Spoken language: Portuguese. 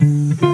Música